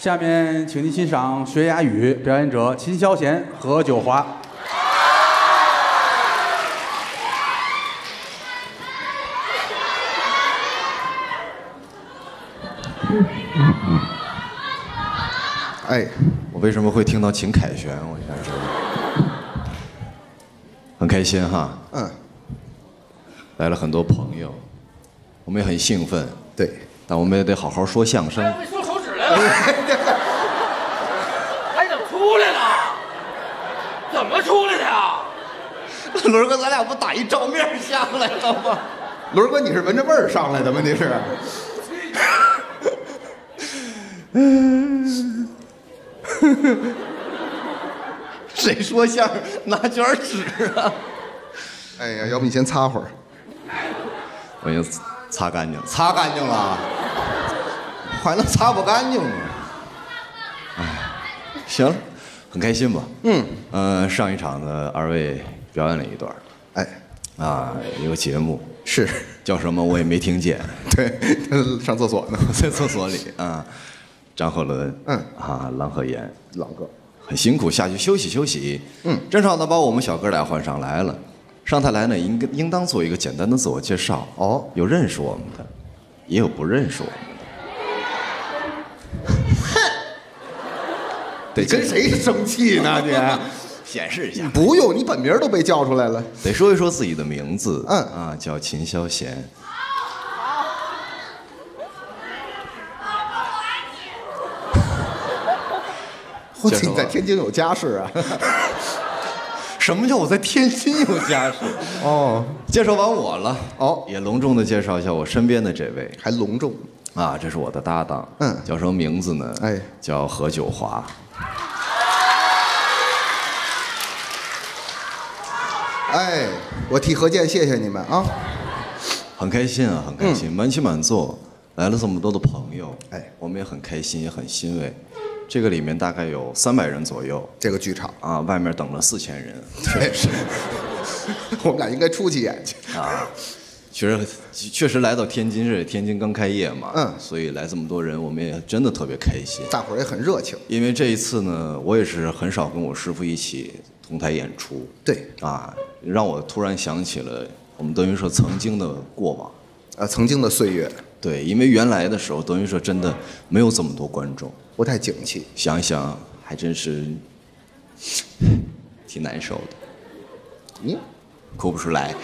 下面，请您欣赏《悬崖语》，表演者秦霄贤、何九华。哎，我为什么会听到秦凯旋？我现在知道，很开心哈。嗯，来了很多朋友，我们也很兴奋。对，但我们也得好好说相声。会说手指来了，还怎么出来了？怎么出来的呀？轮哥，咱俩不打一照面下来了吗？轮哥，你是闻着味儿上来的吗？你是？谁说相声拿卷纸啊？哎呀，要不你先擦会儿。我已经擦干净，擦干净了，还能擦不干净。吗？哎，行了，很开心吧？嗯，呃，上一场呢，二位表演了一段，哎，啊，一个节目。是。叫什么我也没听见，对，上厕所呢，在厕所里啊。张鹤伦，嗯。啊，郎鹤炎，郎哥，很辛苦，下去休息休息。嗯。正好呢，把我们小哥俩换上来了。上台来呢，应该应当做一个简单的自我介绍。哦。有认识我们的，也有不认识我们的。得跟谁 生气呢？你显示一下，不用，你本名都被叫出来了。得说一说自己的名字。嗯啊，叫秦霄贤。我你在天津有家室啊？什么叫我在天津有家室？哦，介绍完我了，哦也隆重的介绍一下我身边的这位还隆重。啊，这是我的搭档，嗯叫什么名字呢？哎叫何九华。哎，我替何健谢谢你们啊！很开心啊，很开心，满起满座，来了这么多的朋友，哎，我们也很开心，也很欣慰。这个里面大概有三百人左右。这个剧场，啊，外面等了四千人，对，是，我们俩应该出去演去。啊，确实确实来到天津是，天津刚开业嘛，嗯所以来这么多人，我们也真的特别开心。大伙儿也很热情。因为这一次呢，我也是很少跟我师傅一起同台演出，对，啊，让我突然想起了我们德云社曾经的过往。啊，曾经的岁月对，因为原来的时候，德云社真的没有这么多观众，不太景气。想一想还真是 挺难受的，你哭不出来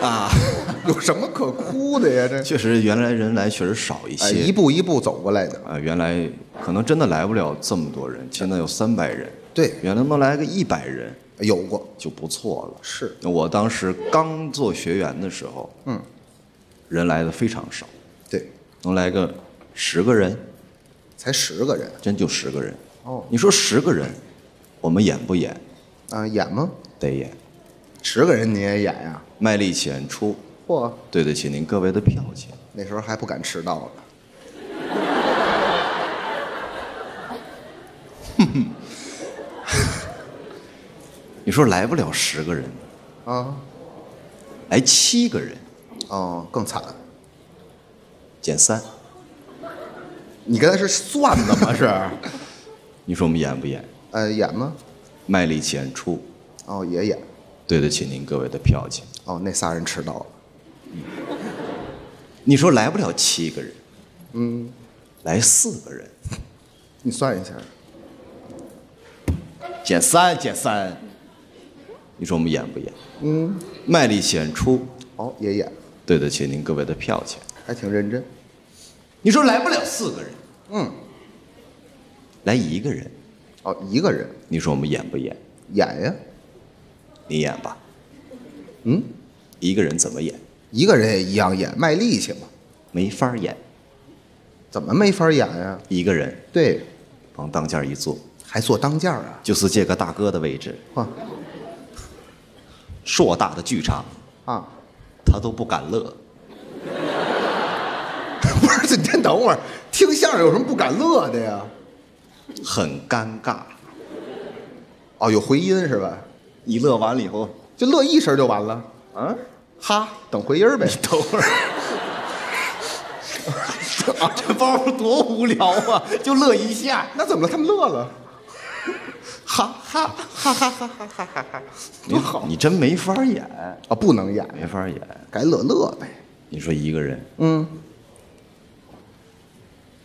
啊。有什么可哭的呀？这确实，原来人来确实少一哎，些，一步一步走过来的。啊，原来可能真的来不了这么多人，现在有三百人，对，原来能来个一百人有过，就不错了。是我当时刚做学员的时候，嗯，人来的非常少，对，能来个十个人，才十个人。真就十个人。哦你说十个人，我们演不演？啊，演吗？得演，十个人你也演呀？卖力气演出，嚯，对得起您各位的票钱。那时候还不敢迟到呢。你说来不了十个人，啊，来七个人，哦，更惨。减三。你刚才是算的吗？是？你说我们演不演？呃，演吗？卖力气演出，哦，也演。对得起您各位的票钱。哦，那仨人迟到了。你说来不了七个人，嗯，来四个人，你算一下。减三减三。你说我们演不演？嗯，卖力气演出，哦，也演，对得起您各位的票钱。还挺认真。你说来不了四个人，嗯，来一个人，哦，一个人你说我们演不演？演呀。你演吧。嗯，一个人怎么演？一个人也一样演，卖力气嘛。没法演。怎么没法演呀？一个人对，往当间一坐，还坐当间儿啊？就是这个大哥的位置，嚯硕大的剧场，啊！他都不敢乐。不是，你先等会儿，听相声有什么不敢乐的呀？很尴尬。哦，有回音是吧？一乐完了以后，就乐一声就完了。啊，哈，等回音儿呗。等会儿，这包袱多无聊啊，就乐一下，那怎么了？他们乐了，哈哈哈哈哈哈哈哈哈！你好，你真没法演，啊，不能演，没法演。该乐乐呗。你说一个人，嗯，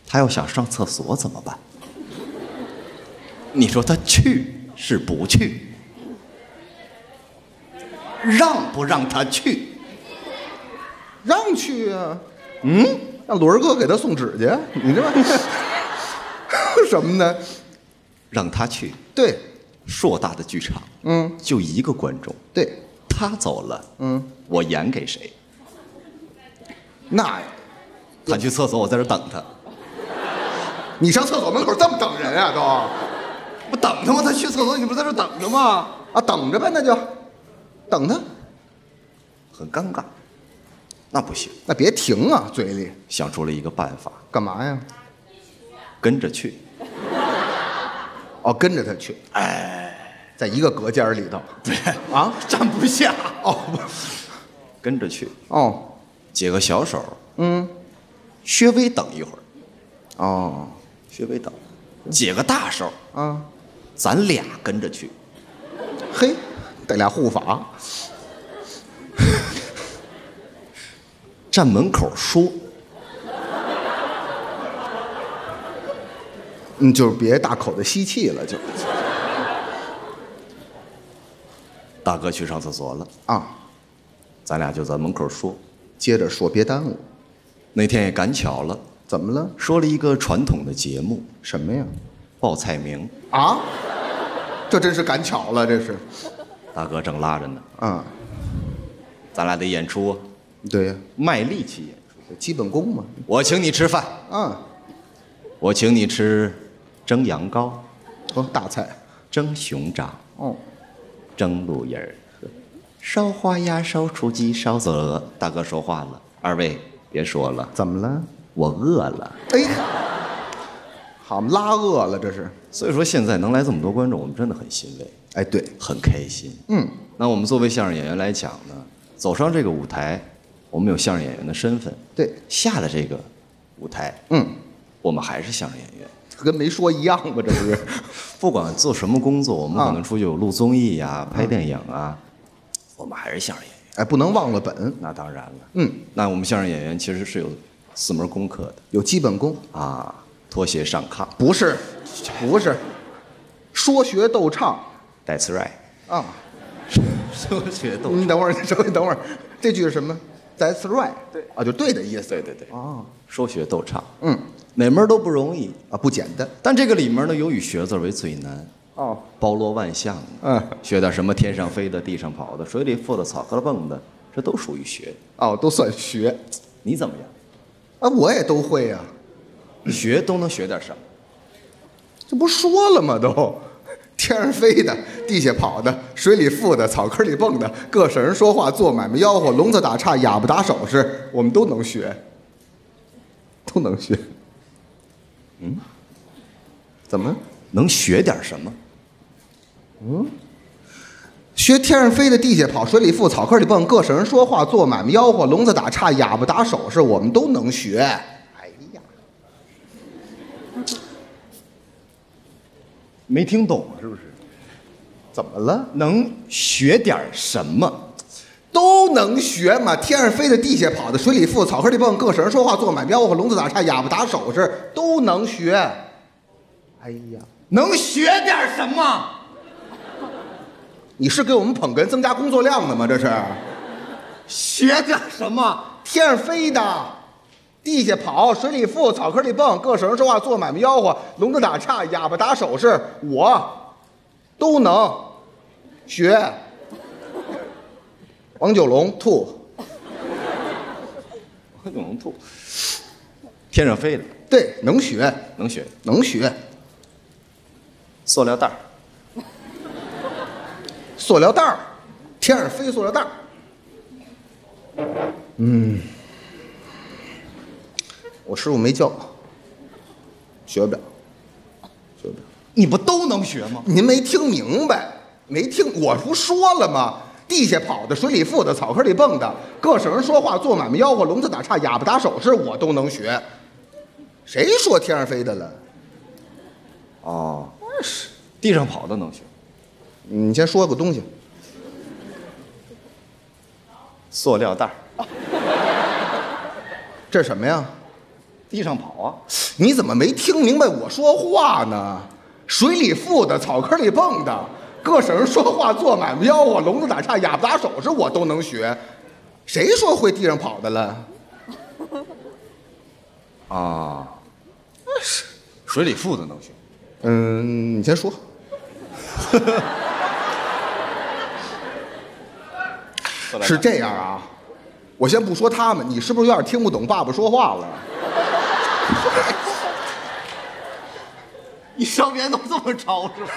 他要想上厕所怎么办？你说他去是不去？让不让他去？让去啊。嗯，让轮儿哥给他送纸去。你这 什么呢？让他去。对，硕大的剧场，嗯，就一个观众，对，他走了，嗯，我演给谁？那呀，他去厕所，我在这等他。你上厕所门口这么等人啊？都不等他吗？他去厕所，你不在这等着吗？啊，等着呗，那就等他。很尴尬，那不行，那别停啊，嘴里。想出了一个办法，干嘛呀？跟着去。哦，跟着他去。哎，在一个隔间里头。对。啊，站不下，哦。跟着去，哦，解个小手，嗯，薛微等一会儿，哦，薛微等，解个大手，啊，咱俩跟着去。嘿，带俩护法。站门口说，你，就是别大口的吸气了，就大哥去上厕所了，啊，咱俩就在门口说。接着说，别耽误。那天也赶巧了，怎么了？说了一个传统的节目什么呀？——报菜名。啊，这真是赶巧了，这是。大哥正拉着呢，嗯，咱俩得演出啊，对呀，卖力气演出。基本功嘛。我请你吃饭，嗯，我请你吃蒸羊羔、哦，大菜。蒸熊掌、哦，蒸鹿眼儿、烧花鸭、烧雏鸡、烧子鹅。大哥说话了，二位别说了，怎么了？我饿了。哎，好，拉饿了，这是。所以说现在能来这么多观众，我们真的很欣慰，哎，对，很开心。嗯，那我们作为相声演员来讲呢，走上这个舞台，我们有相声演员的身份；对，下了这个舞台，嗯，我们还是相声演员。跟没说一样吧？这不是？不管做什么工作，我们啊可能出去有录综艺呀、拍电影啊，我们还是相声演员。哎，不能忘了本。那当然了，嗯，那我们相声演员其实是有四门功课的有基本功。啊，脱鞋上炕不是，不是，说学逗唱，That's right，啊。说学逗你等会儿，你稍微等会儿，这句是什么？That's right。对啊，就对的意思。对对对，啊，说学逗唱，嗯，哪门都不容易，啊，不简单。但这个里面呢，有以学字为最难，哦，包罗万象的。嗯，学点什么天上飞的、地上跑的、水里浮的、草壳蹦的，这都属于学。哦，都算学。你怎么样？啊，我也都会呀、学都能学点什么？这不说了吗？都，天上飞的，地下跑的，水里浮的，草坑里蹦的，各省人说话，做买卖吆喝，聋子打岔，哑巴打手势，我们都能学，都能学。嗯，怎么能学点什么？嗯学天上飞的，地下跑，水里浮，草坑里蹦，各省人说话，做买卖吆喝，聋子打岔，哑巴打手势，我们都能学。哎呀，没听懂是不是？怎么了？能学点什么？都能学嘛！天上飞的，地下跑的，水里浮，草坑里蹦，各省人说话，做买卖吆喝，聋子打岔，哑巴打手势，都能学。哎呀，能学点什么？你是给我们捧哏增加工作量的吗？这是学点什么？天上飞的，地下跑，水里浮，草坑里蹦，各省人说话，做买卖吆喝，聋子打岔，哑巴打手势，我都能学。王九龙吐，王九龙吐。天上飞的对，能学，能学，能学。塑料袋儿塑料袋儿，天上飞塑料袋儿。嗯，我师傅没教，学不了，学不了。你不都能学吗？您没听明白？没听我不说了吗？地下跑的，水里浮的，草坑里蹦的，各省人说话，做买卖吆喝，聋子打岔，哑巴打手势，我都能学。谁说天上飞的了？哦，是地上跑的能学，你先说个东西。塑料袋儿 这是什么呀？地上跑啊，你怎么没听明白我说话呢？水里浮的，草坑里蹦的，各省人说话、做买卖、吆喝、聋子打岔、哑巴打手势，我都能学。谁说会地上跑的了？啊，是水里浮的能学，嗯，你先说。是这样啊，我先不说他们，你是不是有点听不懂爸爸说话了？你上边都这么吵是吧？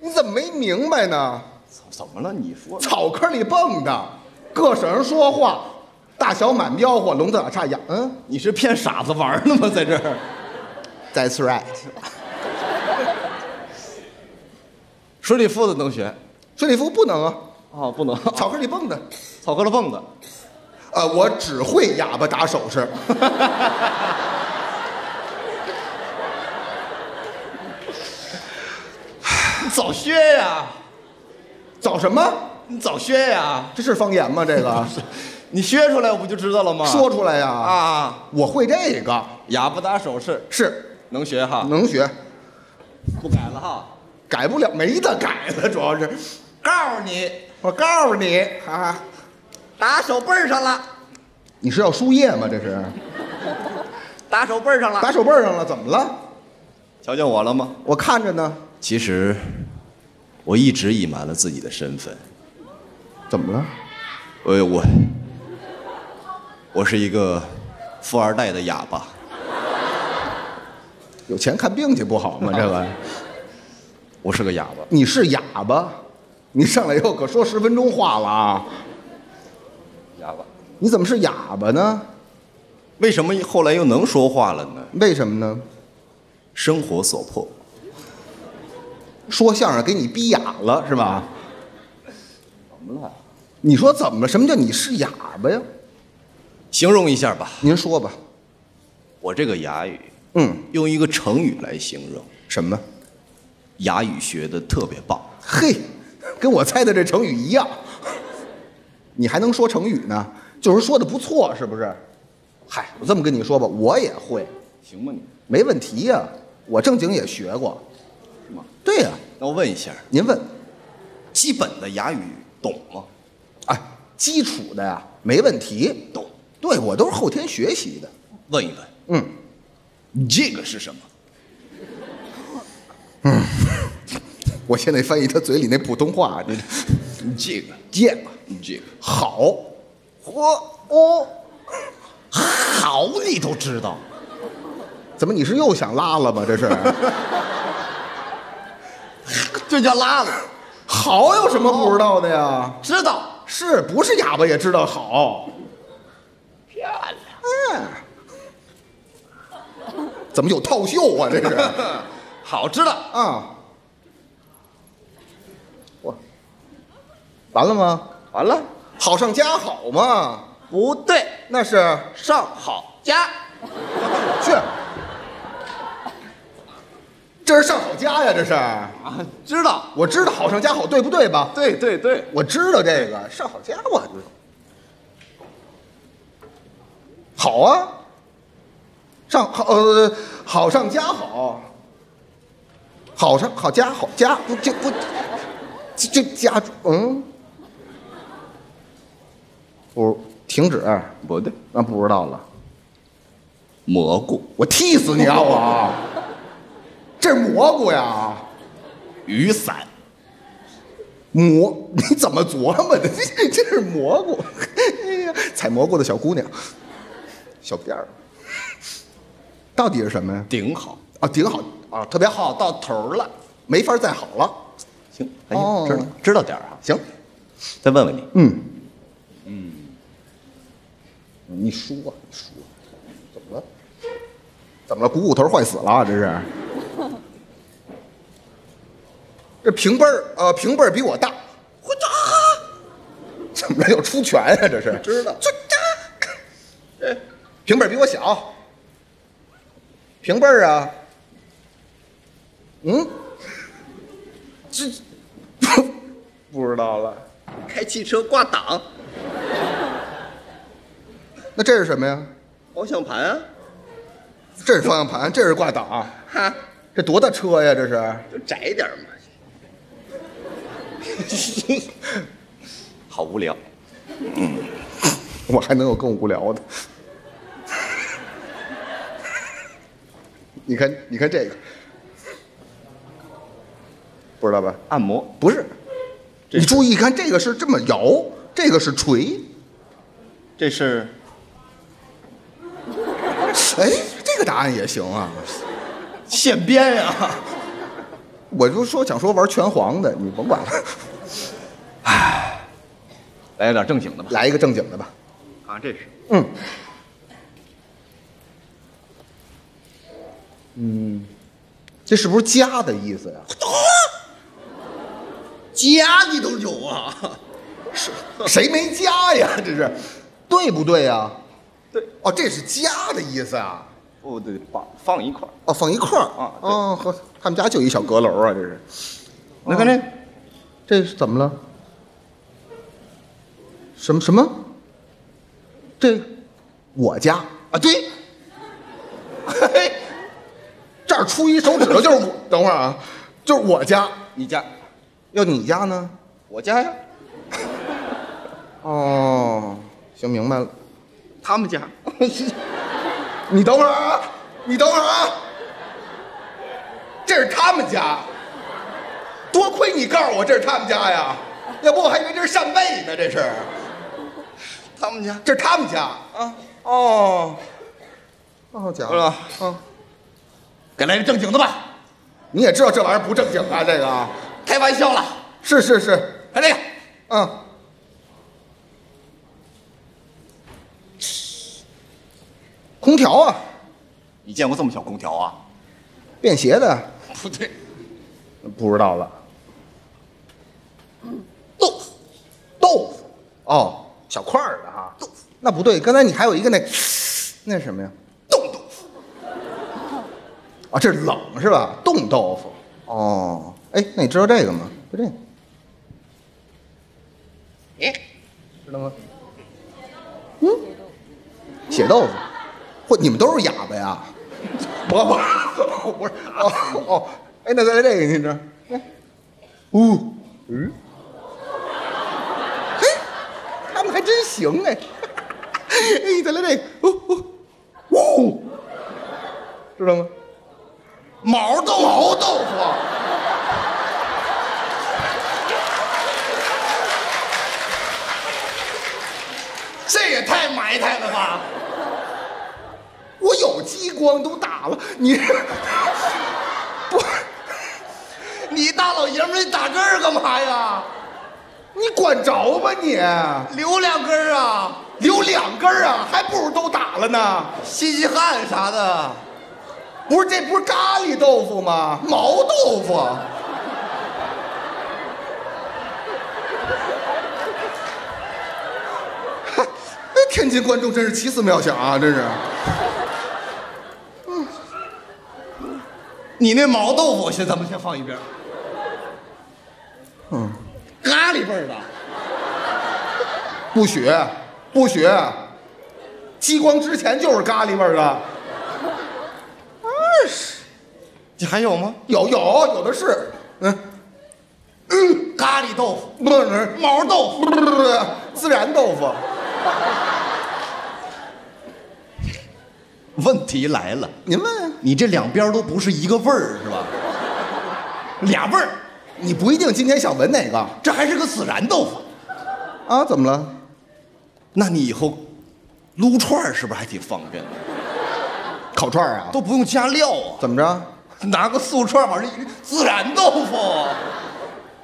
你怎么没明白呢？怎么了？你说草坑里蹦的，各省人说话，大小满吆喝，聋子打岔哑，嗯你是骗傻子玩呢吗？在这儿，，That's right。水里浮的能学水里浮不能啊，啊？不能，草坑里蹦的，草坑里蹦的，呃，我只会哑巴打手势。早学呀，早什么？你早学呀，这是方言吗？这个 你学出来我不就知道了吗？说出来呀！啊，我会这个，哑巴打手势是能学哈，能学，不改了哈。改不了，没得改了，主要是。告诉你，我告诉你啊，打手背上了，你是要输液吗？这是 打手背上了。打手背上了，怎么了？瞧见我了吗？我看着呢，其实，我一直隐瞒了自己的身份。怎么了？我我我是一个富二代的哑巴。有钱看病去不好吗？这个 我是个哑巴，你是哑巴，你上来以后可说十分钟话了啊！哑巴。你怎么是哑巴呢？为什么后来又能说话了呢？为什么呢？生活所迫。说相声给你逼哑了是吧？怎么了？你说怎么了？什么叫你是哑巴呀？形容一下吧，您说吧。我这个哑语嗯，用一个成语来形容，什么？哑语学的特别棒。嘿，跟我猜的这成语一样。你还能说成语呢？就是说的不错，是不是？嗨，我这么跟你说吧，我也会，行吗你？没问题呀、我正经也学过。是吗？对呀、那我问一下，您问，基本的哑语懂吗？哎，基础的呀，没问题。懂。对我都是后天学习的。问一问，嗯，这个是什么？嗯 我现在翻译他嘴里那普通话，你这个，见吧，这个，好，我哦，好，你都知道。怎么你是又想拉了吧？这是，这叫拉了，好有什么不知道的呀？知道。是不是哑巴也知道好？漂亮。嗯，怎么有套袖啊？这是 好，知道。啊，我完了吗？完了。好上加好嘛，不对，那是上好家。去，这是上好家呀，这是。啊，知道。我知道好上加好，对不对吧？对对对，我知道这个上好家，我知道。好啊，上好呃好上加好，好上好加好加不就不这这加嗯，不停止，不对，那不知道了，蘑菇、我踢死你啊我！这是蘑菇呀，雨伞、蘑，你怎么琢磨的？这这是蘑菇，哎呀，采蘑菇的小姑娘，小辫儿，到底是什么呀？顶好，啊，顶好啊，特别好，到头了。没法再好了。行，哎呀哦知道知道点儿啊。行，再问问你，嗯嗯，你说你说，怎么了？怎么了？股骨头坏死了啊？这是？这平辈儿啊，平辈儿比我大，我这怎么着要出拳呀、这是？知道这这，平辈儿比我小，平辈儿啊。嗯，这不 不知道了。开汽车挂档，那这是什么呀？方向盘啊，这是方向盘，这是挂档。哈，这多大车呀？这是？就窄点儿嘛。好无聊。嗯 我还能有更无聊的？你看，你看这个，不知道吧？按摩，不是，你注意看，这个是这么摇，这个是锤。这是哎，这个答案也行啊。现编呀、我就说想说玩拳皇的，你甭管了，来点正经的吧。来一个正经的吧。啊，这是嗯，嗯，这是不是家的意思呀？家你都有啊？谁没家呀？这是，对不对呀？对。哦，这是家的意思啊。不对，放放一块儿。哦，放一块儿啊对哦，和他们家就一小阁楼啊，这是。你看这，这是怎么了？什么什么？这我家啊？对。嘿，这儿出一手指头就是我。等会儿啊，就是我家。你家，要你家呢？我家呀，哦，行，明白了。他们家。你等会儿啊，你等会儿啊，这是他们家。多亏你告诉我这是他们家呀，要不我还以为这是扇贝呢。这是，他们家。这是他们家啊。哦，好家伙，是吧啊，该来个正经的吧？你也知道这玩意儿不正经啊，这个开玩笑了。是是是，看这个，嗯。空调啊，你见过这么小空调啊？便携的，不对，不知道了。豆腐，豆腐，哦，小块儿的哈。豆腐，那不对，刚才你还有一个那，那是什么呀？冻豆腐。啊，这是冷是吧？冻豆腐。哦，哎，那你知道这个吗？就这个，哎，知道吗？嗯，血豆腐。嚯，你们都是哑巴呀？不不，不是哦哦，哎，那再来这个，您这？呜，嗯，嘿，他们还真行哎，哎，再来这个，呜呜，呜，知道吗？毛豆毛豆腐，这也太埋汰了吧！我有激光都打了，你 不，你大老爷们儿，你打这儿干嘛呀？你管着吗你？留两根儿啊，留两根儿啊，还不如都打了呢。吸吸汗啥的。不是，这不是咖喱豆腐吗？毛豆腐。哎，天津观众真是奇思妙想啊！真是。你那毛豆腐，先咱们先放一边儿。嗯，咖喱味儿的，不许，不许！激光之前就是咖喱味儿的。二十，你还有吗？有有有的是。嗯，咖喱豆腐、不是毛豆腐，不是不是孜然豆腐。问题来了，您问呀？你这两边都不是一个味儿是吧？俩味儿，你不一定今天想闻哪个这还是个孜然豆腐。啊？怎么了？那你以后撸串儿是不是还挺方便的？烤串儿啊？都不用加料啊，怎么着？拿个素串儿往这一孜然豆腐。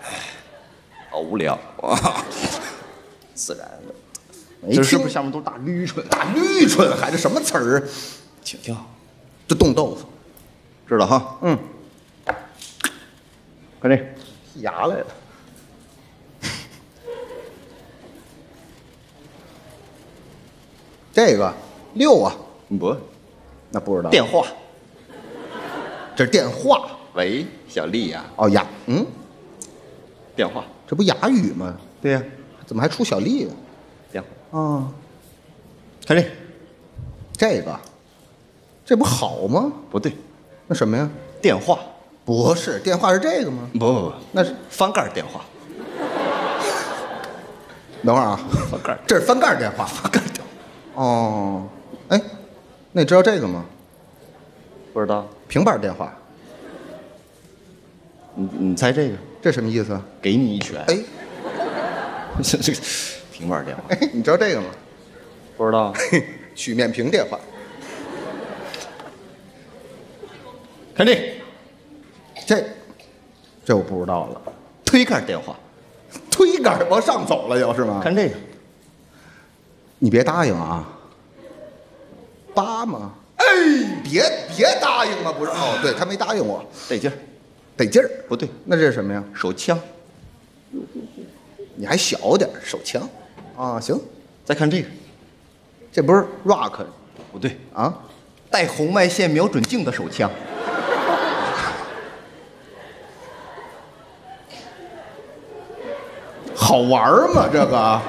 唉，好无聊啊！孜然的，没听这是不是下面都是大捋唇？大绿唇还是什么词儿？挺挺好，这冻豆腐。知道哈？嗯，看这，剔牙来了。这个六啊，不，那不知道。电话，这是电话。喂，小丽呀、哦牙，嗯，电话。这不哑语吗？对呀、怎么还出小丽啊？电话。啊，看这，这个，这不好吗？不对，那什么呀？电话。不是，电话是这个吗？不不不，那是翻盖电话。等会儿啊，翻盖。这是翻盖电话。翻盖电话。哦，哎，那你知道这个吗？不知道。平板电话，你你猜这个？这什么意思啊？给你一拳。哎这 这个平板电话。哎，你知道这个吗？不知道。嘿，曲面屏电话，看这这这我不知道了。推杆电话。推杆往上走了，又是吗？看这个。你别答应啊！八吗？哎，别别答应嘛！不是哦，对他没答应我，得劲儿。得劲儿。不对，那这是什么呀？手枪。你还小点，手枪啊？行，再看这个。这不是 rock 不对，啊？带红外线瞄准镜的手枪。好玩吗？这个，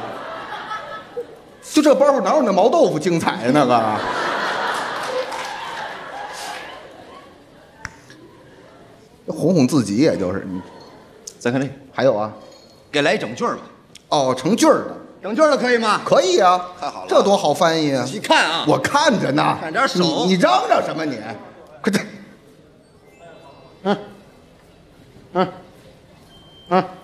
就这包袱哪有那毛豆腐精彩呀？那个，哄哄自己，也就是你。再看这个，还有啊，给来一整句儿吧。哦，成句儿的，整句儿的可以吗？可以啊。太好了这多好翻译啊！你看啊。我看着呢。看点手你你嚷嚷什么你？快这，猜。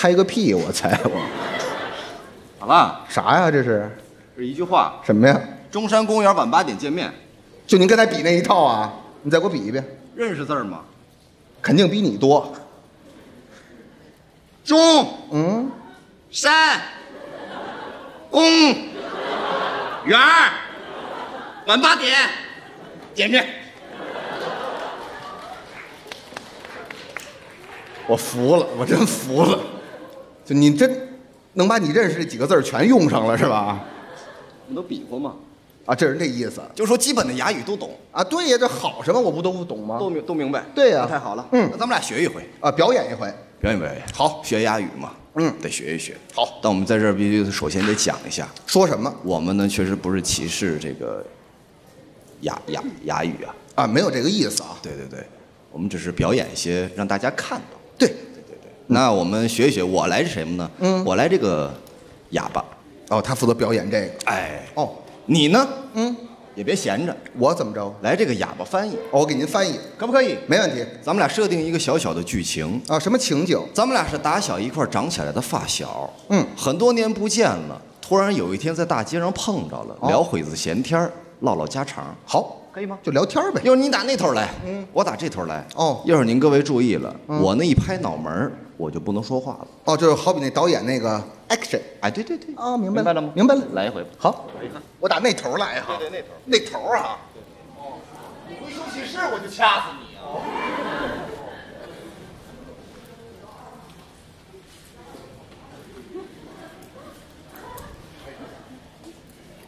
猜个屁！我猜我好了，啥呀？这是这是一句话。什么呀？中山公园晚八点见面。就您刚才比那一套啊？你再给我比一遍，认识字吗？肯定比你多。中嗯，山公园儿晚八点见面。我服了，我真服了。就你真能把你认识这几个字儿全用上了是吧？我们都比划嘛，啊，这是那意思就说基本的哑语都懂，啊。对呀，这好什么我不都不懂吗？都明都明白。对呀那太好了。嗯那咱们俩学一回，啊，表演一回。表演表演。好学哑语嘛，嗯得学一学。好但我们在这儿必须首先得讲一下，说什么我们呢确实不是歧视这个哑哑哑语啊，啊？没有这个意思啊。对对对，我们只是表演一些让大家看到。对，那我们学一学，我来是什么呢？嗯。我来这个哑巴。哦，他负责表演这个。哎，哦，你呢？嗯，也别闲着，我怎么着？来这个哑巴翻译，哦我给您翻译，可不可以？没问题。咱们俩设定一个小小的剧情，啊。什么情景？咱们俩是打小一块儿长起来的发小，嗯。很多年不见了，突然有一天在大街上碰着了，哦。聊会子闲天儿，唠唠家常，好，可以吗？就聊天儿呗。一。会儿你打那头来，嗯，我打这头来，哦。一会儿您各位注意了，我那一拍脑门儿，我就不能说话了。哦，就是好比那导演那个 action 哎，对对对，啊，明白明白了吗？明白了。来一回吧。好，我打那头来哈。对对那头那头啊。哦你回休息室我就掐死你啊！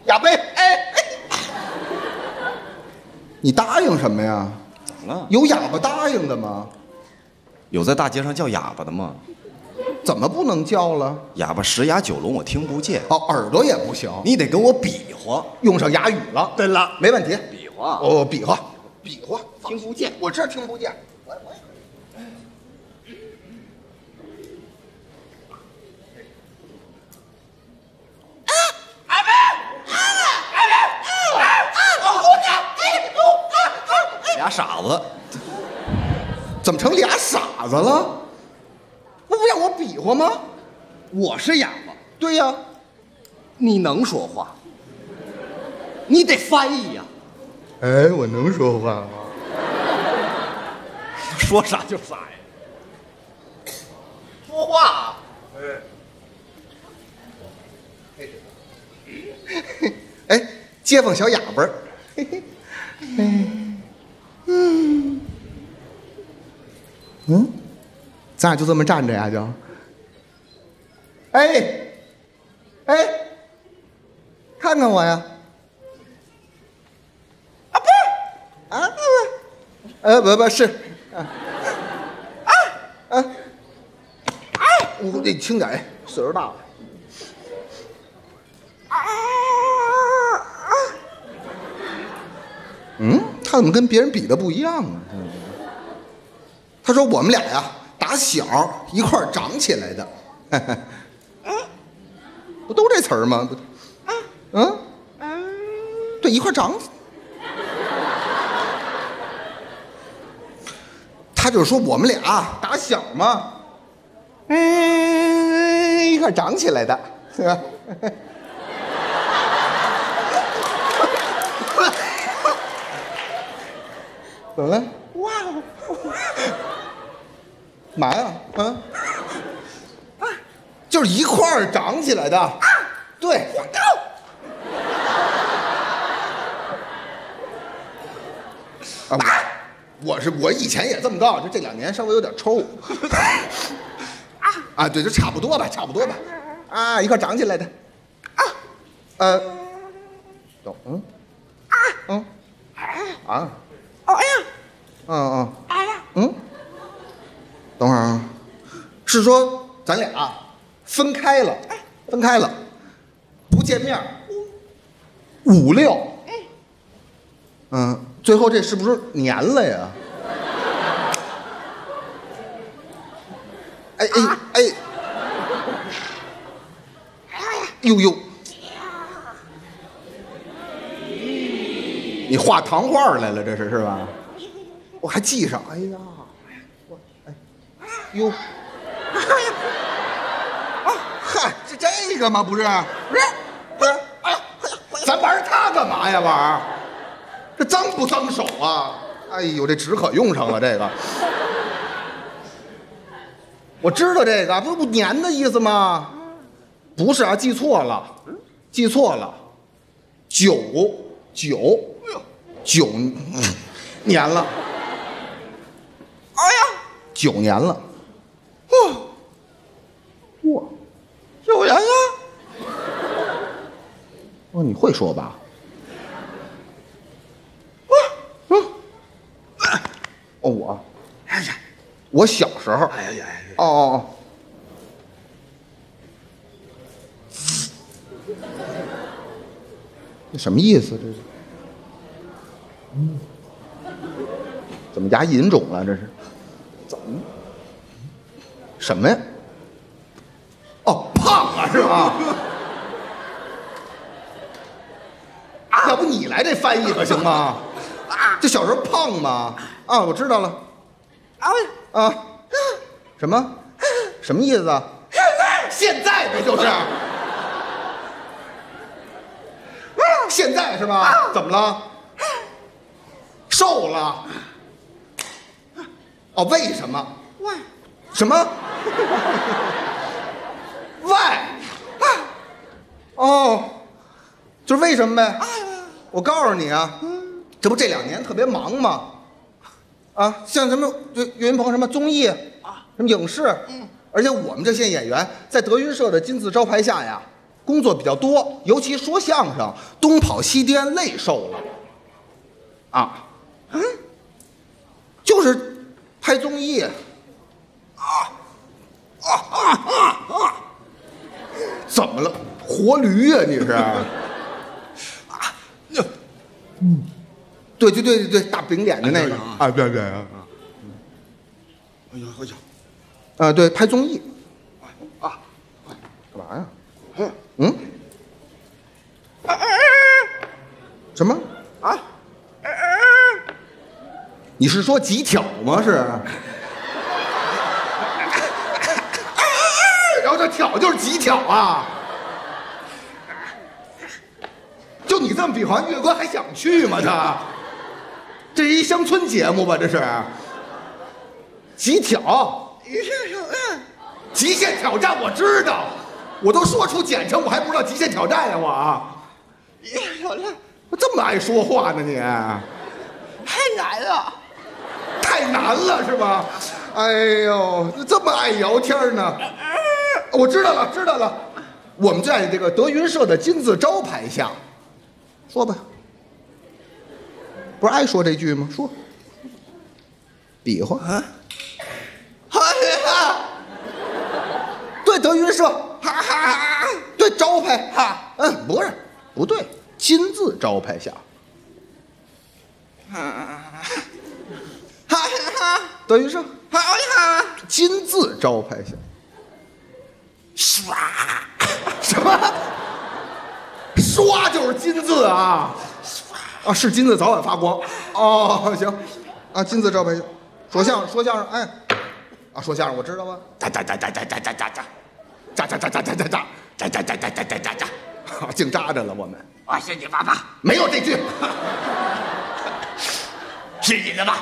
哑巴，哎，哎你答应什么呀？怎么了？有哑巴答应的吗？有在大街上叫哑巴的吗？怎么不能叫了？哑巴十哑九聋，我听不见。哦，耳朵也不行，你得跟我比划。用上哑语了。对了，没问题。比划哦，比划，比划，听不见。我这听不见。我我俩傻子，怎么成俩傻子了？不不让我比划吗？我是哑巴，对呀、你能说话，你得翻译呀、哎，我能说话吗？说啥就啥呀。说话啊，哎，街坊小哑巴，嘿嘿，哎，嗯，嗯，咱俩就这么站着呀，就，哎，哎，看看我呀。啊不，啊不，呃不不是，啊啊啊，我得轻点，岁数大了。嗯，他怎么跟别人比的不一样啊？他说我们俩呀，打小一块儿长起来的，嗯 不都这词儿吗？不，嗯，对，一块儿长。他就说我们俩打小嘛，嗯，一块儿长起来的，是吧？怎么了？嘛呀？啊？就是一块儿长起来的。对。我告。啊，我是我以前也这么告，就这两年稍微有点抽。啊，对，就差不多吧，差不多吧。啊，一块儿长起来的。啊，呃，懂，嗯，啊，嗯，啊。哦哎呀，嗯嗯，等会儿啊，是说咱俩分开了，分开了，不见面，五六，嗯，最后这是不是粘了呀？哎哎哎，呦呦。你画糖画来了，这是是吧？我还记上。哎呀，我哎，哟，啊，嗨，是这个吗？不是，不是，不是。哎呀，咱玩它干嘛呀？玩，这脏不脏手啊？哎呦，这纸可用上了这个。我知道这个，不不粘的意思吗？不是啊，记错了，记错了，九九。九年了，哎呀，九年了，哇，哇，九年了，哦，你会说吧？哇，嗯，哦，我，哎呀，我小时候，哎呀呀，哦哦哦，这什么意思？这是？怎么牙龈肿了？这是？怎么？什么呀？哦，胖啊，是吧？要不你来这翻译可行吗？啊，这小时候胖吗？啊，我知道了。啊啊，什么？什么意思啊？现在不就是？现在是吧？怎么了？瘦了。哦，为什么？外，什么？外，哦，就是为什么呗？我告诉你啊，这不这两年特别忙吗？啊，像什么岳岳云鹏什么综艺啊，什么影视，而且我们这些演员在德云社的金字招牌下呀，工作比较多，尤其说相声，东跑西颠，累瘦了。啊，嗯，就是。拍综艺，啊啊啊啊！怎么了？活驴呀？你是？啊，嗯，对对对对对，大饼脸的那个啊，对对啊啊！哎呀哎呀，啊对，拍综艺，啊，干嘛呀？嗯嗯，什么？啊？你是说几挑吗？是，然后这挑就是急挑啊！就你这么比划，月哥还想去吗？他，这是一乡村节目吧？这是，急挑，极限挑战，极限挑战，我知道，我都说出简称，我还不知道极限挑战呀？我啊，我这么爱说话呢？你，太难了。太难了是吧？哎呦，这么爱聊天呢？我知道了，知道了，我们在这个德云社的金字招牌下，说吧，不是爱说这句吗？说，比划啊，哈哈，对，德云社，哈哈哈，对，招牌，哈，嗯，不是，不对，金字招牌下，哈哈哈，德云社，哈哈，金字招牌下。唰，什么？刷就是金字啊！啊，是金字，早晚发光。哦，行，啊，金字招牌，说相声，说相声，哎，啊，说相声，我知道啊。喳喳喳喳喳喳喳喳喳，喳喳喳喳喳喳喳喳喳喳喳喳喳喳喳喳，啊，净扎着了我们。我是你爸爸，没有这句，是你的吧？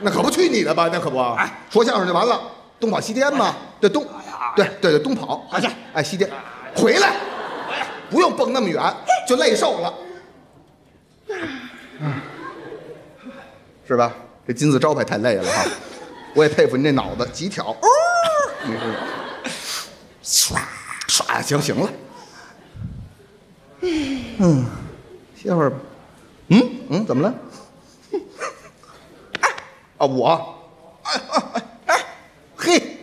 那可不去你的吧？那可不。哎说相声就完了，东跑西颠嘛。这东，对对对，东跑。好去哎，西颠，回来，不用蹦那么远，就累瘦了。是吧？这金字招牌太累了哈，我也佩服你这脑子几挑。哦，你是唰唰，行行了。嗯，歇会儿吧。嗯嗯，怎么了？啊，我，哎哎哎哎，嘿，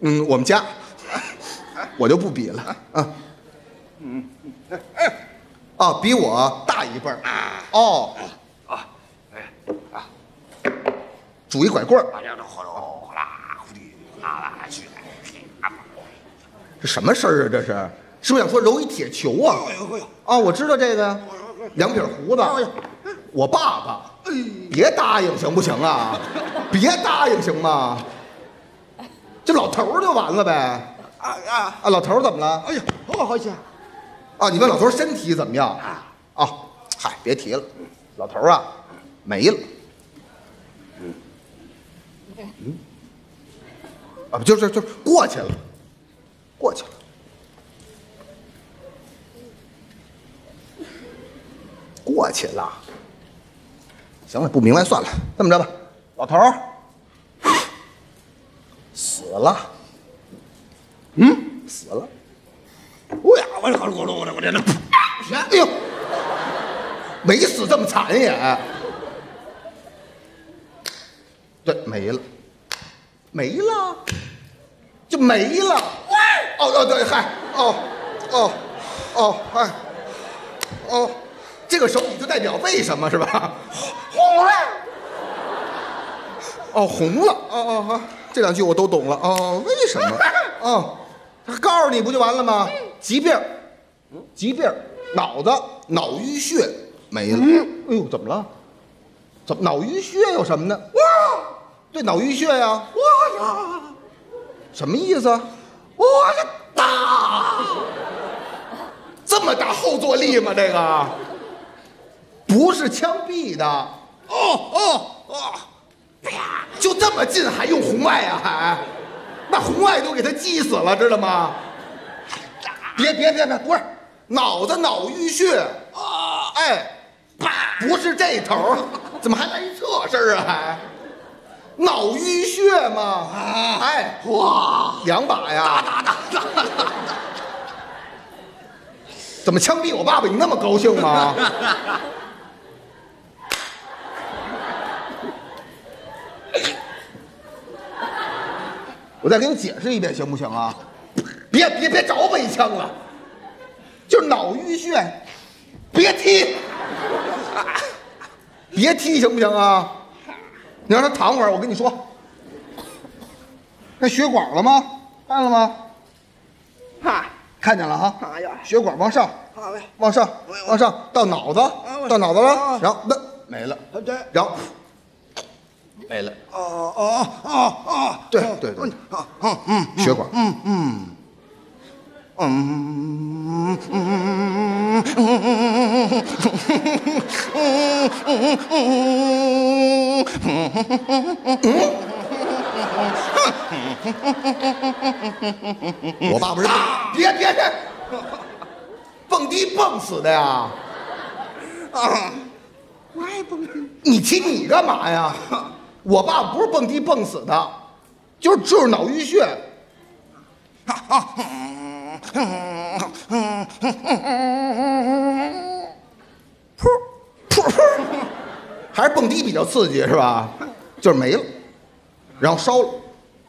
嗯，我们家，我就不比了啊。嗯，哎，啊，比我大一辈儿。哦，啊，哎，啊拄一拐棍儿，这什么声儿啊？这是是不是想说揉一铁球啊？啊，我知道这个呀，两撇胡子。我爸爸，别答应行不行啊？别答应行吗？这老头儿就完了呗。啊啊！啊，老头儿怎么了？哎呀，好好些，啊，你问老头儿身体怎么样？啊，嗨，别提了，老头儿啊，没了。嗯，啊，不就是就是过去了，过去了。过去了。行了，不明白算了，这么着吧，老头儿死了。嗯，死了。我呀，我这咕噜呼噜，我这这，哎呦，没死这么惨也。对，没了，没了，就没了。哦哦对，嗨，哦哦哦嗨，哦，这个手语就代表为什么是吧？红了。哦，红了。哦哦好，这两句我都懂了。哦，为什么？哦，他告诉你不就完了吗？疾病，疾病，脑子脑淤血没了。哎呦，怎么了？怎么脑淤血有什么呢？哇，对，脑淤血呀。哇呀，什么意思啊？我的大，这么大后坐力吗？这个不是枪毙的，哦哦哦，啪，就这么近还用红外啊？还，那红外都给他击死了，知道吗？别别别别，不是，脑子脑淤血啊！哎，啪，不是这头，怎么还来一侧身啊？还脑淤血吗？哎，哇，两把呀！打打打打，怎么枪毙我爸爸？你那么高兴吗？我再给你解释一遍，行不行啊？别别别找我一枪了，就是脑淤血，别踢，别踢，行不行啊？你让他躺会儿，我跟你说，那血管了吗？看了吗？哈，看见了哈。哎呀血管往上，往上，往上到脑子，到脑子了啊，然后那没了，然后没了。哦哦哦哦，对对对，好，嗯嗯血管。嗯嗯。嗯嗯嗯我爸不是别别别，蹦迪蹦死的呀！啊！我爱蹦迪。你提你干嘛呀？我爸不是蹦迪蹦死的，就是就是脑淤血。噗噗噗，还是蹦迪比较刺激是吧？就是没了，然后烧了，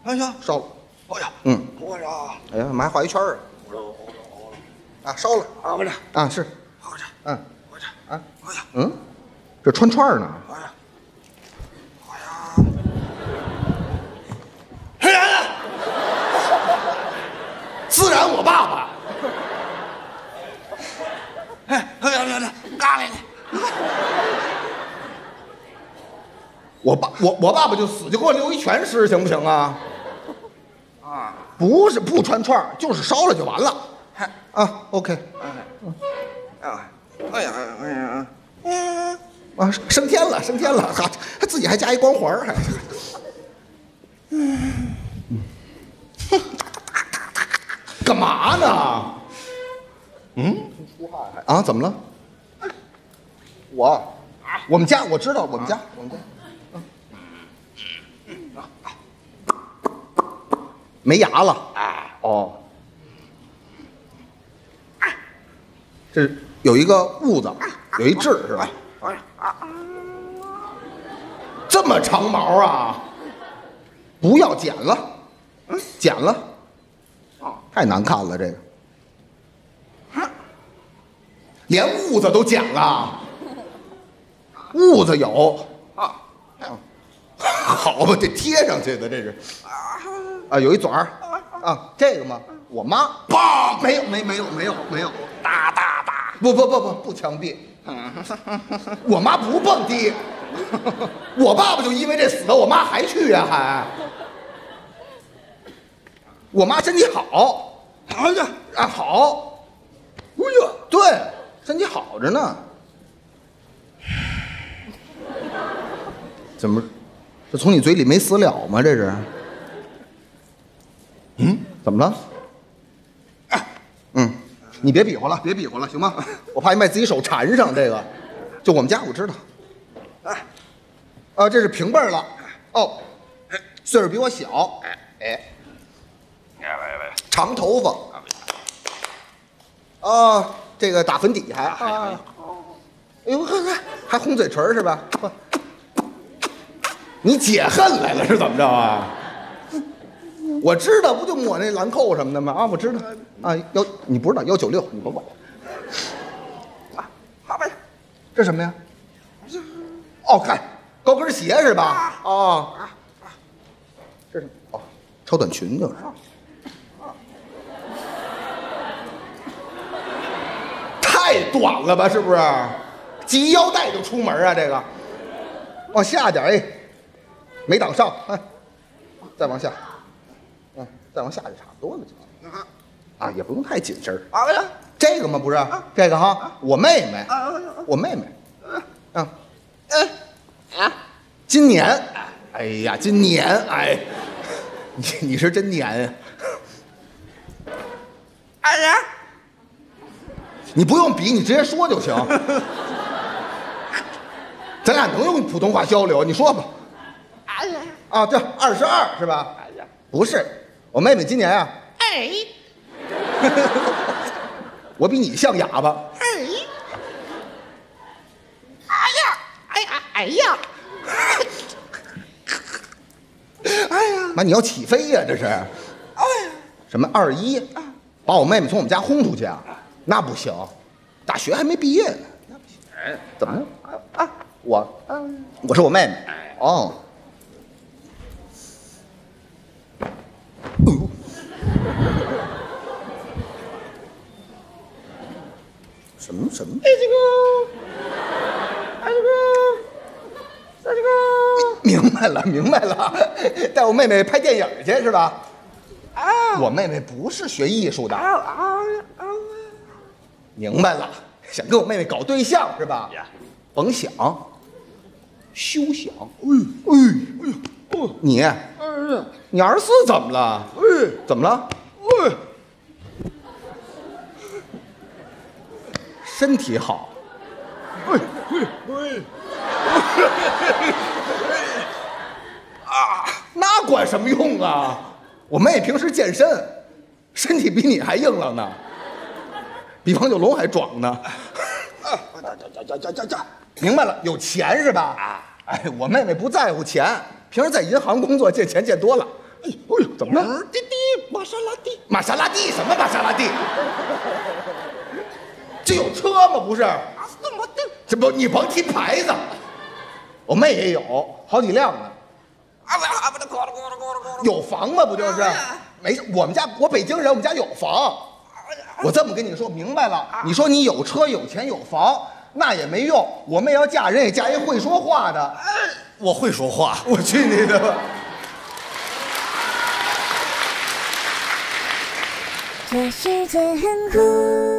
哎呀，烧了，哎呀，嗯，我呀，哎呀，妈还画一圈儿啊，啊，烧了啊我这，啊，是，我这，嗯我这，啊，哎呀，嗯，这穿串儿呢，哎呀，哎呀，黑人啊！自然我爸爸，哎，哎呀，来来，嘎来来，我爸我我爸爸就死就给我留一全尸，行不行啊？啊，不是不穿串儿，就是烧了就完了。嗨，啊，OK，哎，呀，哎呀，哎呀，嗯，啊，升天了，升天了，哈，他自己还加一光环儿还。干嘛呢？嗯，啊，怎么了？我，我们家我知道，我们家，我们家，没牙了。哎，哦，这是有一个痦子，有一痣是吧？这么长毛啊！不要剪了，嗯，剪了，太难看了这个，连痦子都剪了，痦子有。啊，好吧，这贴上去的这是，啊，有一嘴儿，啊，这个吗？我妈，砰，没有，没没有没有没有，哒哒哒，不不不不不枪毙，我妈不蹦迪，我爸爸就因为这死的，我妈还去呀、还，我妈身体好，哎呀，啊好，哎呀，对，身体好着呢，怎么，这从你嘴里没死了吗？这是，嗯，怎么了？嗯，你别比划了，别比划了，行吗？我怕你把自己手缠上。这个，就我们家我知道。哎，啊，这是平辈儿了。哦，岁数比我小。哎，哎，长头发。啊，这个打粉底还。啊，哎呦呵呵，还红嘴唇是吧？你解恨来了是怎么着啊？我知道，不就抹那兰蔻什么的吗？啊，我知道。啊，幺，你不知道幺九六，你甭管。啊，好吧，这什么呀？哦，看高跟鞋是吧？哦，这是哦，超短裙就是。太短了吧？是不是？系腰带就出门啊？这个，往下点哎，没挡上，哎，再往下，嗯，再往下就差不多了就。啊，也不用太紧身儿。好呀，这个嘛？不是，这个哈，我妹妹，我妹妹，啊，嗯，啊，今年，哎呀，今年，哎，你 你是真年呀！哎呀，你不用比，你直接说就行。咱俩能用普通话交流，你说吧。哎呀，啊，对，二十二是吧？哎呀，不是，我妹妹今年啊，哎，我比你像哑巴。哎，哎呀，哎呀，哎呀，哎呀，妈，你要起飞呀、这是？哎呀，什么二一？把我妹妹从我们家轰出去啊？那不行，大学还没毕业呢。那不行。怎么了？啊，我，我是我妹妹。哦。什么什么？哎这个，哎这个，哎这个，明白了，明白了，带我妹妹拍电影去是吧？啊，我妹妹不是学艺术的，啊啊啊！明白了，想跟我妹妹搞对象是吧？呀，甭想，休想！哎哎哎呦，你哎你二十四怎么了？哎怎么了？哎，身体好，哎哎那管什么用啊？我妹平时健身，身体比你还硬朗呢，比王九龙还壮呢。这这这这这，明白了，有钱是吧？哎，我妹妹不在乎钱，平时在银行工作，借钱借多了。哎呦，哎呦，怎么了？滴滴玛莎拉蒂，玛莎拉蒂什么玛莎拉蒂？这有车吗？不是？这不你甭提牌子，我妹也有好几辆呢。有房吗？不就是？没事，我们家我北京人，我们家有房。我这么跟你说明白了，你说你有车有钱有房，那也没用。我妹要嫁人也嫁一会说话的。我会说话。我去你的吧！这世界很酷。